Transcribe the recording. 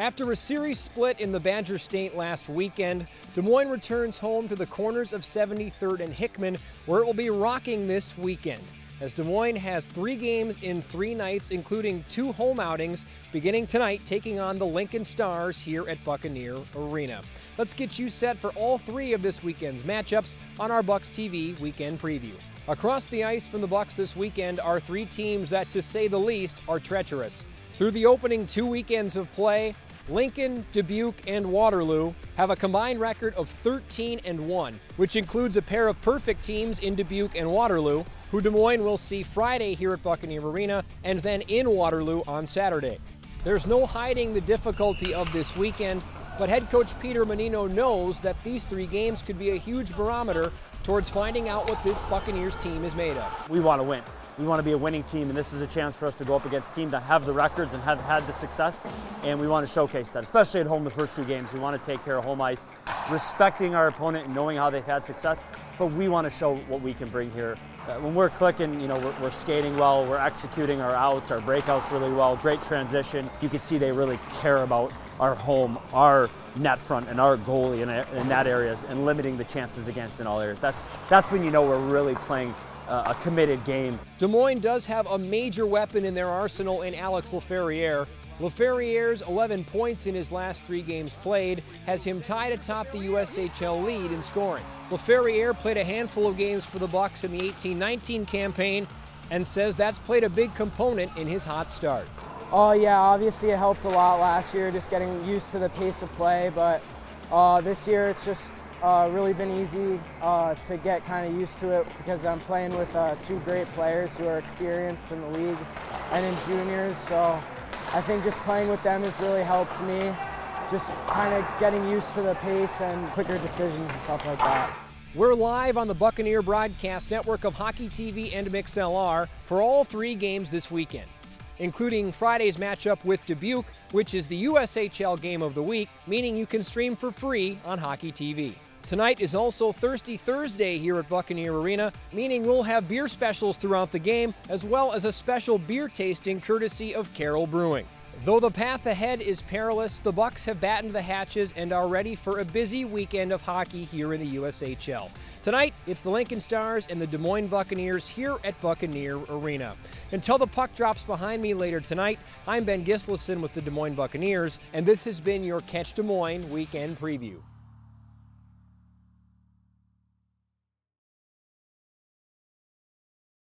After a series split in the Badger State last weekend, Des Moines returns home to the corners of 73rd and Hickman, where it will be rocking this weekend. As Des Moines has three games in three nights, including two home outings, beginning tonight, taking on the Lincoln Stars here at Buccaneer Arena. Let's get you set for all three of this weekend's matchups on our Bucs TV weekend preview. Across the ice from the Bucs this weekend are three teams that, to say the least, are treacherous. Through the opening two weekends of play, Lincoln, Dubuque, and Waterloo have a combined record of 13 and 1, which includes a pair of perfect teams in Dubuque and Waterloo, who Des Moines will see Friday here at Buccaneer Arena and then in Waterloo on Saturday. There's no hiding the difficulty of this weekend, but head coach Peter Mannino knows that these three games could be a huge barometer towards finding out what this Buccaneers team is made of. We want to win. We want to be a winning team, and this is a chance for us to go up against teams that have the records and have had the success, and we want to showcase that, especially at home the first two games. We want to take care of home ice, respecting our opponent and knowing how they've had success, but we want to show what we can bring here. Uh, when we're clicking, you know, we're, we're skating well, we're executing our outs, our breakouts really well, great transition. You can see they really care about our home, our net front and our goalie in, in that areas and limiting the chances against in all areas. That's, that's when you know we're really playing uh, a committed game. Des Moines does have a major weapon in their arsenal in Alex Laferriere. Laferriere's 11 points in his last three games played has him tied atop the USHL lead in scoring. Laferriere played a handful of games for the Bucs in the 18-19 campaign and says that's played a big component in his hot start. Oh yeah, obviously it helped a lot last year, just getting used to the pace of play, but uh, this year it's just uh, really been easy uh, to get kind of used to it because I'm playing with uh, two great players who are experienced in the league and in juniors. So I think just playing with them has really helped me. Just kind of getting used to the pace and quicker decisions and stuff like that. We're live on the Buccaneer Broadcast Network of Hockey TV and MixLR for all three games this weekend including Friday's matchup with Dubuque, which is the USHL game of the week, meaning you can stream for free on Hockey TV. Tonight is also Thirsty Thursday here at Buccaneer Arena, meaning we'll have beer specials throughout the game, as well as a special beer tasting courtesy of Carroll Brewing. Though the path ahead is perilous, the Bucs have battened the hatches and are ready for a busy weekend of hockey here in the USHL. Tonight, it's the Lincoln Stars and the Des Moines Buccaneers here at Buccaneer Arena. Until the puck drops behind me later tonight, I'm Ben Gislason with the Des Moines Buccaneers, and this has been your Catch Des Moines Weekend Preview.